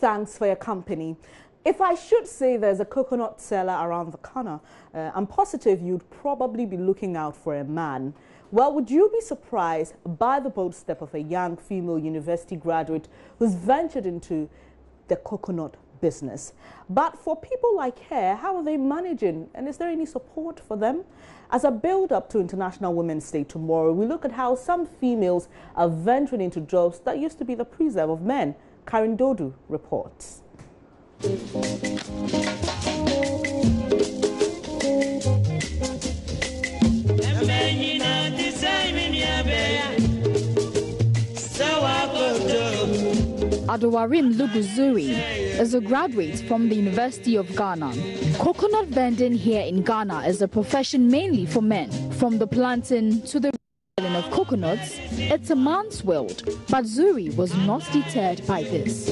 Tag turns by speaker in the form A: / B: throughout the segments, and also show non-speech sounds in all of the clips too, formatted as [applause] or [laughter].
A: Thanks for your company. If I should say there's a coconut seller around the corner, uh, I'm positive you'd probably be looking out for a man. Well, would you be surprised by the bold step of a young female university graduate who's ventured into the coconut business? But for people like her, how are they managing? And is there any support for them? As a build up to International Women's Day tomorrow, we look at how some females are venturing into jobs that used to be the preserve of men. Karen Dodu reports.
B: Adowarim Luguzuri is a graduate from the University of Ghana. Coconut vending here in Ghana is a profession mainly for men. From the planting to the of coconuts, it's a man's world. But Zuri was not deterred by this.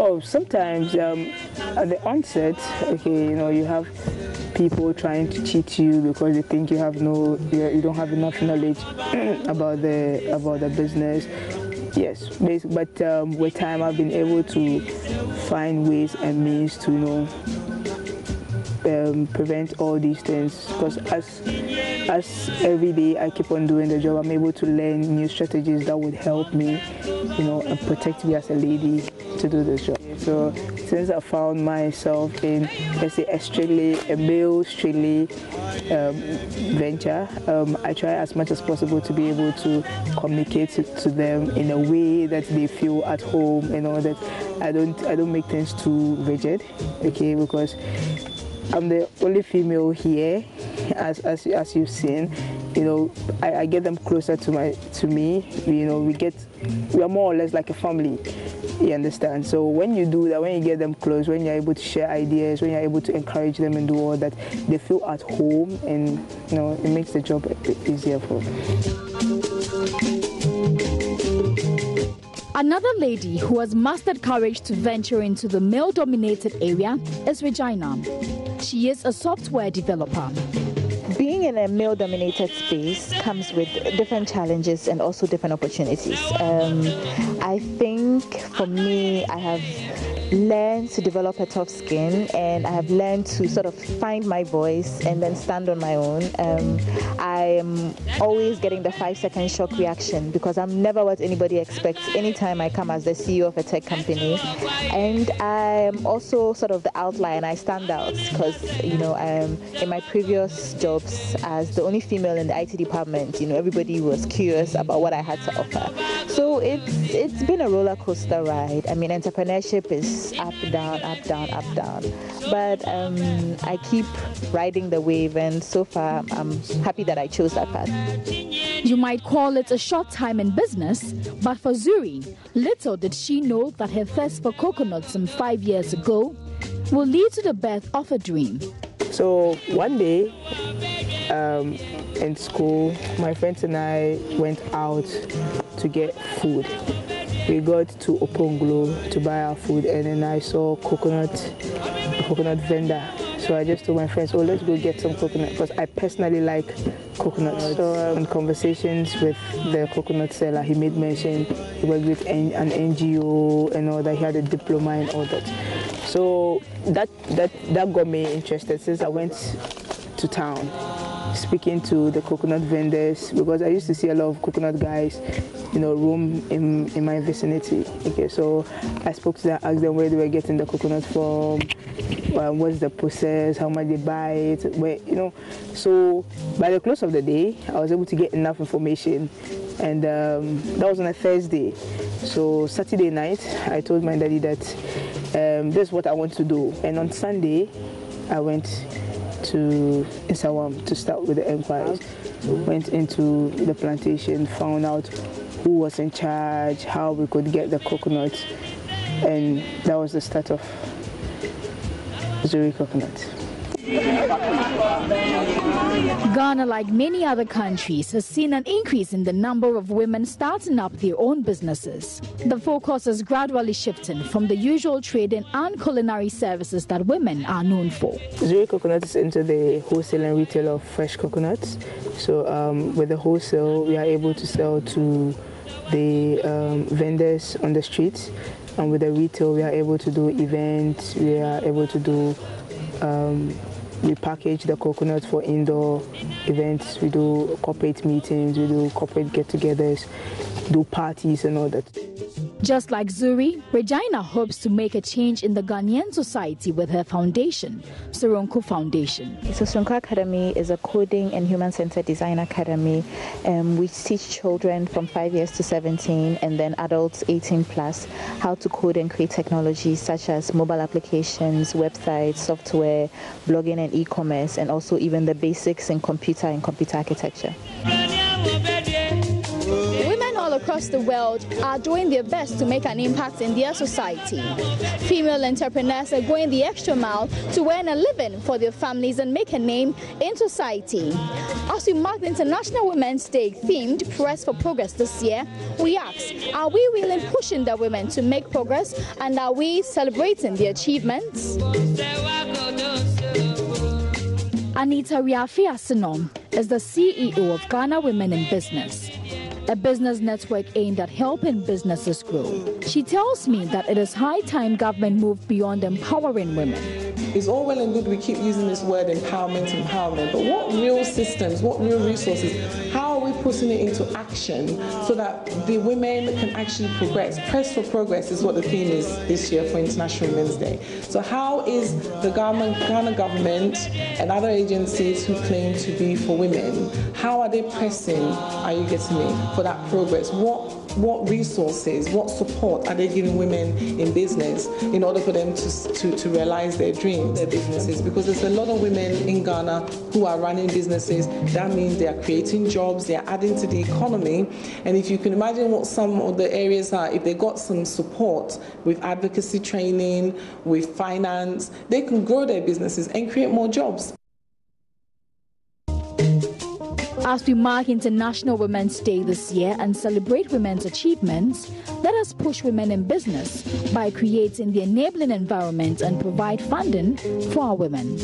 C: Oh, sometimes um, at the onset, okay, you know, you have people trying to cheat you because they think you have no, you don't have enough knowledge [clears throat] about the about the business. Yes, but um, with time, I've been able to find ways and means to, you know, um, prevent all these things because as as every day I keep on doing the job, I'm able to learn new strategies that would help me, you know, and protect me as a lady to do this job. So since I found myself in, let's say, a strictly a male strictly um, venture, um, I try as much as possible to be able to communicate to, to them in a way that they feel at home, and know, that I don't I don't make things too rigid, okay, because I'm the only female here, as as, as you've seen. You know, I, I, get them closer to my to me. You know, we get we are more or less like a family. You understand? So when you do that, when you get them close, when you're able to share ideas, when you're able to encourage them and do all that, they feel at home, and you know, it makes the job easier for them.
B: Another lady who has mastered courage to venture into the male dominated area is Regina. She is a software developer.
D: Being in a male dominated space comes with different challenges and also different opportunities. Um, I think for me, I have learned to develop a tough skin and I have learned to sort of find my voice and then stand on my own. Um, I am always getting the five second shock reaction because I'm never what anybody expects anytime I come as the CEO of a tech company. And I'm also sort of the outlier I stand out because, you know, um, in my previous jobs as the only female in the IT department, you know, everybody was curious about what I had to offer. So it's, it's been a roller coaster ride. I mean, entrepreneurship is up, down, up, down, up, down. But um, I keep riding the wave, and so far I'm happy that I chose that path.
B: You might call it a short time in business, but for Zuri, little did she know that her thirst for coconuts some five years ago will lead to the birth of a dream.
C: So one day um, in school, my friends and I went out to get food we got to Okponglo to buy our food and then I saw coconut, coconut vendor. So I just told my friends, oh, let's go get some coconut because I personally like coconuts. So um, in conversations with the coconut seller, he made mention he worked with an NGO and all that. He had a diploma and all that. So that that that got me interested since I went to town speaking to the coconut vendors because I used to see a lot of coconut guys, you know, roam in, in my vicinity. Okay, so I spoke to them, asked them where they were getting the coconut from, um, what's the process, how much they buy it, where, you know. So by the close of the day, I was able to get enough information, and um, that was on a Thursday. So Saturday night, I told my daddy that um, this is what I want to do, and on Sunday, I went to Nsawam to start with the enquiries. Went into the plantation, found out who was in charge, how we could get the coconuts, and that was the start of Zuri Coconut.
B: Ghana, like many other countries, has seen an increase in the number of women starting up their own businesses. The focus is gradually shifting from the usual trading and culinary services that women are known for.
C: Zuri Coconut into the wholesale and retail of fresh coconuts. So, um, with the wholesale, we are able to sell to the um, vendors on the streets, and with the retail, we are able to do events. We are able to do um, we package the coconut for indoor events. We do corporate meetings. We do corporate get-togethers. Do parties and all that.
B: Just like Zuri, Regina hopes to make a change in the Ghanaian society with her foundation, Soronko Foundation.
D: So Soronko Academy is a coding and human-centered design academy. Um, we teach children from 5 years to 17 and then adults 18 plus how to code and create technologies such as mobile applications, websites, software, blogging and e-commerce, and also even the basics in computer and computer architecture
B: across the world are doing their best to make an impact in their society. Female entrepreneurs are going the extra mile to earn a living for their families and make a name in society. As we mark the International Women's Day themed Press for Progress this year, we ask, are we really pushing the women to make progress and are we celebrating their achievements? Anita Riafi Asinom is the CEO of Ghana Women in Business a business network aimed at helping businesses grow. She tells me that it is high time government moved beyond empowering women.
E: It's all well and good we keep using this word empowerment, empowerment, but what real systems, what real resources, how are we putting it into action so that the women can actually progress? Press for progress is what the theme is this year for International Women's Day. So how is the government, Ghana government and other agencies who claim to be for women, how are they pressing, are you getting me, for that progress? What what resources, what support are they giving women in business in order for them to, to, to realize their dreams, their businesses? Because there's a lot of women in Ghana who are running businesses. That means they are creating jobs, they are adding to the economy. And if you can imagine what some of the areas are, if they got some support with advocacy training, with finance, they can grow their businesses and create more jobs.
B: As we mark International Women's Day this year and celebrate women's achievements, let us push women in business by creating the enabling environment and provide funding for our women.